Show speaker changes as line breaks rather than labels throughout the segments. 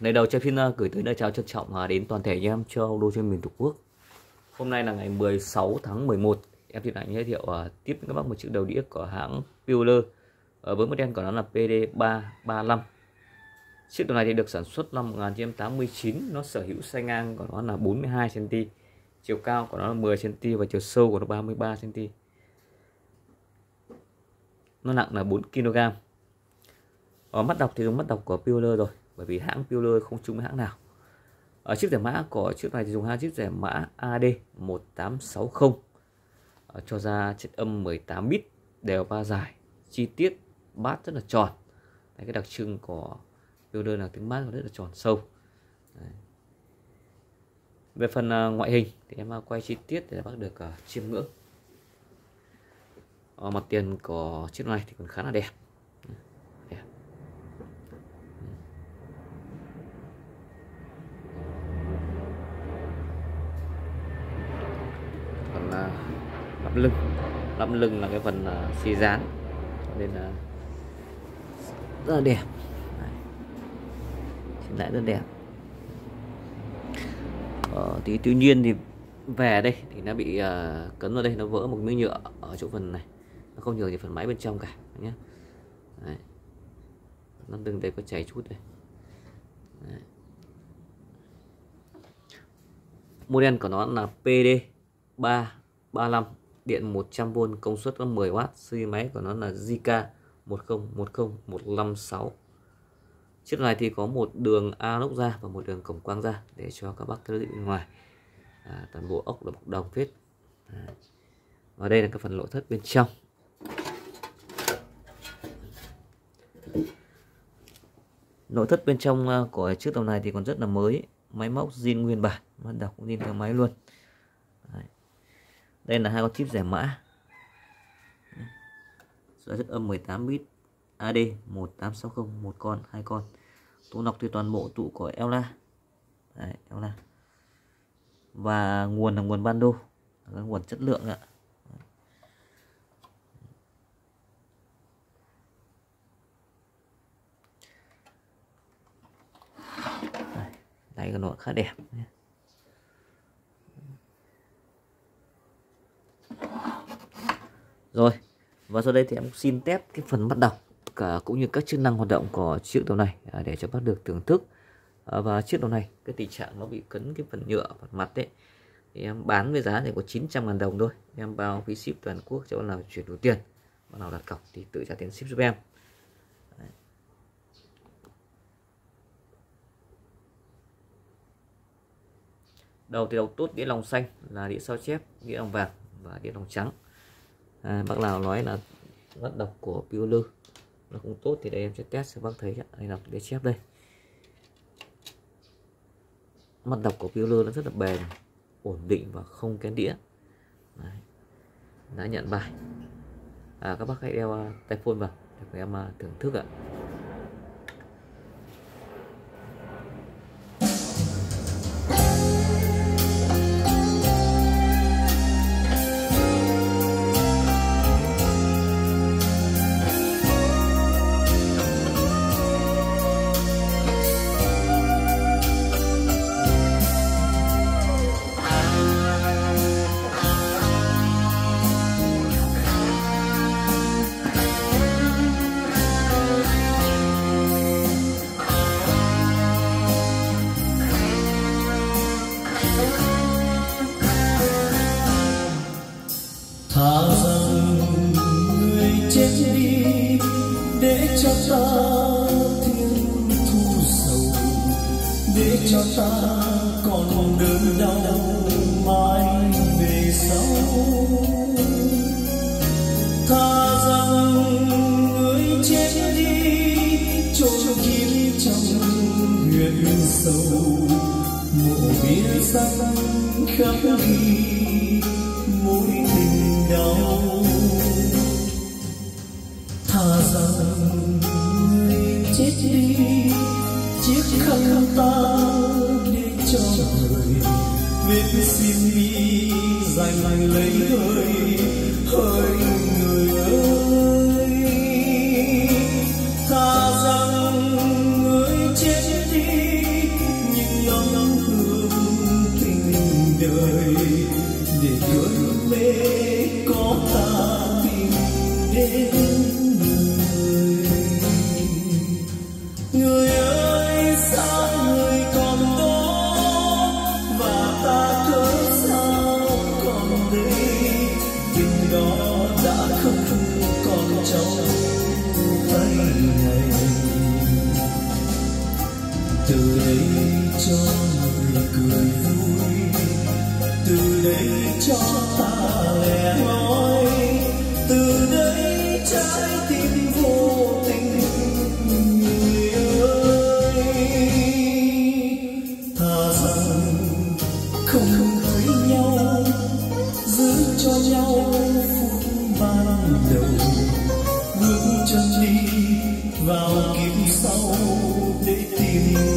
Lời đầu cho xin gửi tới lời chào trân trọng đến toàn thể anh em châu đô trên miền Tổ quốc. Hôm nay là ngày 16 tháng 11. Em xin lại giới thiệu uh, tiếp các bác một chiếc đầu đĩa của hãng Bueller uh, à, với một đen của nó là PD335. Chiếc đầu này thì được sản xuất năm 1989, nó sở hữu xe ngang của nó là 42 cm, chiều cao của nó là 10 cm và chiều sâu của nó 33 cm. Nó nặng là 4 kg. Ở mắt đọc thì dùng mắt đọc của Bueller rồi bởi vì hãng Bueller không chung với hãng nào. Ở chip giải mã của chiếc này thì dùng hai chip giải mã AD 1860 ở cho ra chất âm 18 bit đều ba dài chi tiết bát rất là tròn. Đấy, cái đặc trưng của Bueller là tiếng bát rất là tròn sâu. Đấy. về phần uh, ngoại hình thì em ờ, quay chi tiết để bác được uh, chiêm ngưỡng. Ở mặt tiền của chiếc này thì còn khá là đẹp. Lắp lưng lắp lưng là cái phần uh, xi dán nên là rất là đẹp. Hiện lại rất đẹp. Ờ, thì tuy nhiên thì về đây thì nó bị uh, cấn vào đây nó vỡ một miếng nhựa ở chỗ phần này. Nó không nhường thì phần máy bên trong cả nhé Đấy. nó đừng đây có chảy chút đây. Đấy. model của nó là PD 335 điện 100V công suất có 10W series máy của nó là JK 1010156 chiếc này thì có một đường inox ra và một đường cổng quang ra để cho các bác thấy bên ngoài. À, toàn bộ ốc là bọc đồng phết. À. và đây là cái phần nội thất bên trong. Nội thất bên trong à, của chiếc tàu này thì còn rất là mới máy móc zin nguyên bản bắt đầu cũng zin theo máy luôn đây là hai con chip rẻ mã. Giá chất âm 18 bit. AD 1860 một con hai con. Tụ nọc thì toàn bộ tụ của Ella. Đấy, Ella. Và nguồn là nguồn bando là nguồn chất lượng ạ. Đây cái nó khá đẹp nhé. Rồi, và sau đây thì em xin test cái phần bắt đọc cả cũng như các chức năng hoạt động của chiếc đầu này à, để cho bác được thưởng thức. À, và chiếc đầu này cái tình trạng nó bị cấn cái phần nhựa phần mặt đấy thì em bán với giá thì có 900 ngàn đồng thôi. Em bao phí ship toàn quốc cho nào chuyển đủ tiền. Bạn nào đặt cọc thì tự trả tiền ship giúp em. Đầu thì đầu tốt đĩa lòng xanh là đĩa sao chép, đĩa lòng vàng và đĩa lòng trắng à, bác nào nói là mắt đọc của Piolu nó không tốt thì đây em sẽ test cho bác thấy đây là để chép đây. Mặt đọc của Piolu nó rất là bền ổn định và không kén đĩa. Đấy. đã nhận bài. À, các bác hãy đeo à, uh, tay phone vào để em uh, thưởng thức ạ.
Để cho ta còn đớn đau mãi về sau tha rằng người chết đi chôn kín trong huyệt sâu mộ bia xanh khắc ghi đau tha rằng người chết đi, chiếc khăn ta để cho người biết xin đi dành lấy hơi hơi người từ đây cho ta lẻ loi từ đây trái tim vô tình người ơi thà rằng không thấy nhau giữ cho nhau phút ban đầu bước chân đi vào kiếp sau để tìm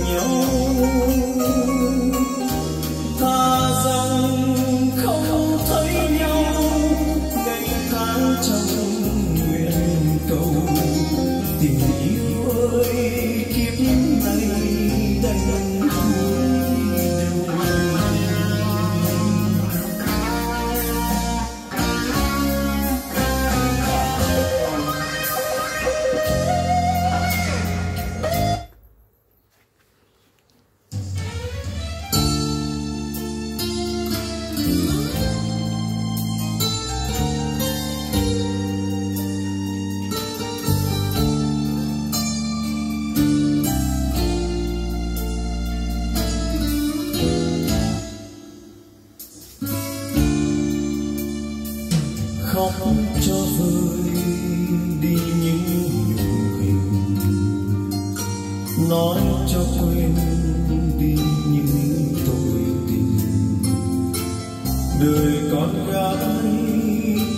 đời con gái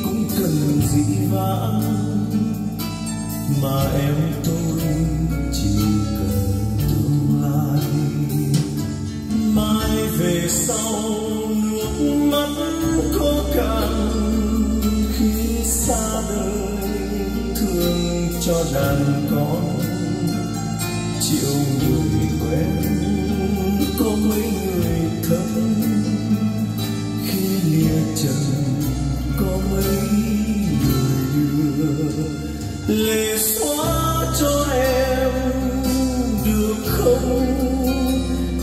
cũng cần dĩ vãng. Mà em tôi chỉ cần tương lai. Mai về sau nước mắt có cạn. Khi xa đời thương cho đàn con. Chịu người quen có mấy người thân trần có mấy người đưa lệ xóa cho em được không?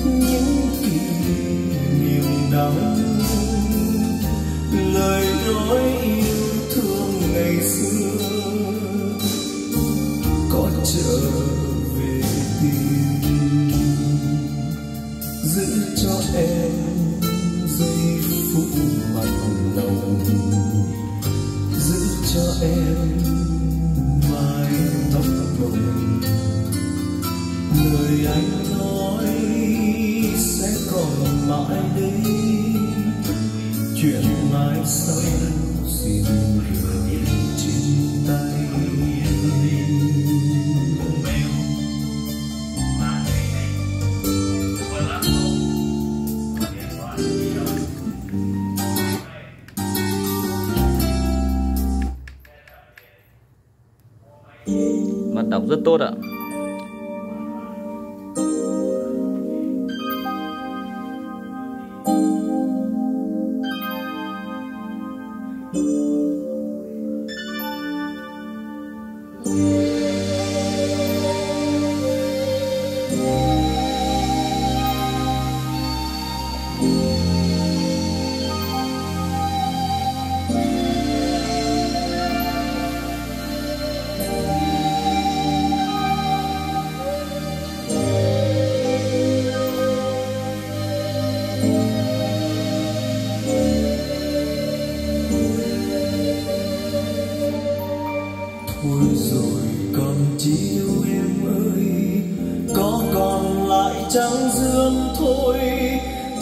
Những kỷ niệm đau
rất tốt ạ.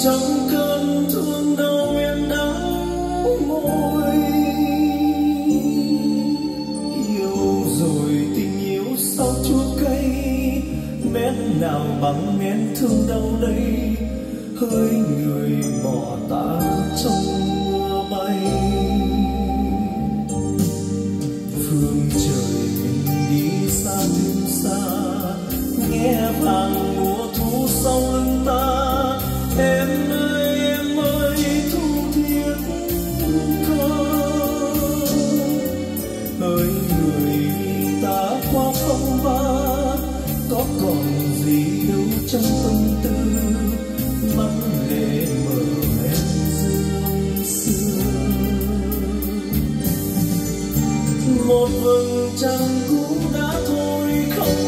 Trong cơn thương đau em đau môi yêu rồi tình yêu sao chua cay mến nào bằng mến thương đau đây. Hơi người bỏ ta trong một vầng trăng cũng đã thôi không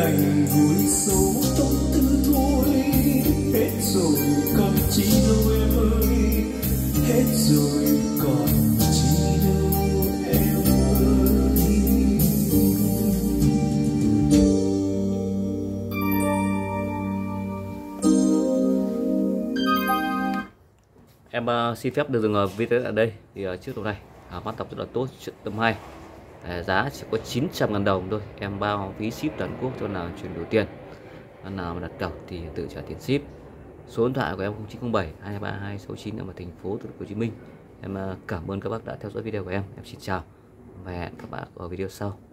đành vui sâu trong tư thôi. Hết rồi còn chi đâu em ơi? Hết rồi còn chi đâu em ơi?
Em uh, xin phép được dừng uh, video ở đây. Thì uh, trước lúc này uh, bắt tập rất là tốt chuyện tâm hay à, giá chỉ có 900 ngàn đồng thôi. Em bao phí ship toàn quốc cho nào chuyển đổi tiền con nào mà đặt cọc thì tự trả tiền ship. Số điện thoại của em 0907 232 69 ở thành phố Thủ Hồ Chí Minh. Em ờ, cảm ơn các bác đã theo dõi video của em. Em xin chào và hẹn các bạn ở video sau.